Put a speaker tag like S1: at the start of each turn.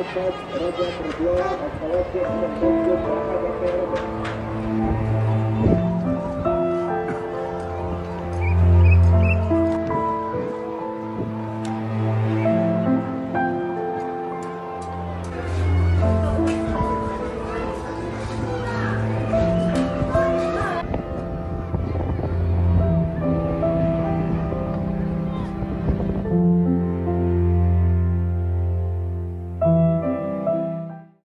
S1: Mannschaft,